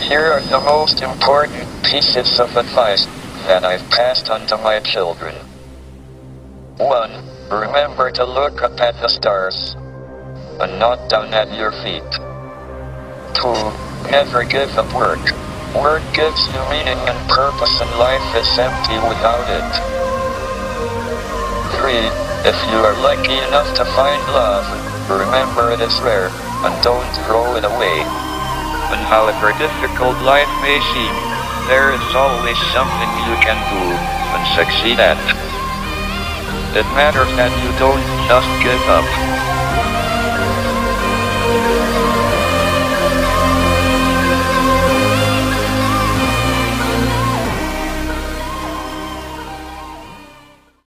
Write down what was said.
Here are the most important pieces of advice that I've passed on to my children. 1. Remember to look up at the stars and not down at your feet. 2. Never give up work. Work gives you meaning and purpose and life is empty without it. 3. If you are lucky enough to find love, remember it is rare and don't throw it away. And however difficult life may seem, there is always something you can do and succeed at. It matters that you don't just give up.